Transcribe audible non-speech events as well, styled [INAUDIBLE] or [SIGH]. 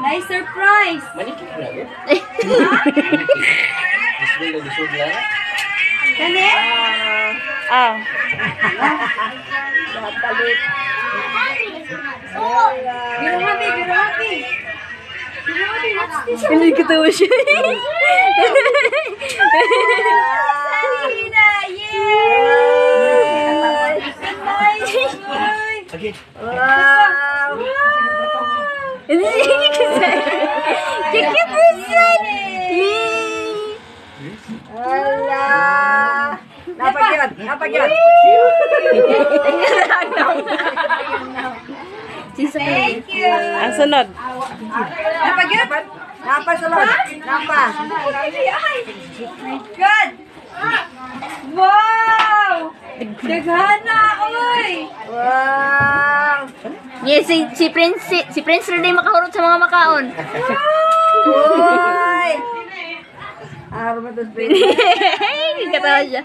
Nice surprise. Manikip na ko. Eh. Mas din nag-isod lang. Kani? Ah. Biro happy, biro happy. Biro happy, what's this? Hindi katawa siya. Sarina, yay! Nice. Okay. Wow. güzel. Çok güzel. Allah. Napa girat? Napa girat? Thank you. Ang. Napa girat? Napa sunod? Napa? Good. Wow! Daghana, oy! Yes, si, si Prince, si, si Prince rin ay makahurot sa mga makaon. Oy! [LAUGHS] Ah, rumatos pa Katawa siya.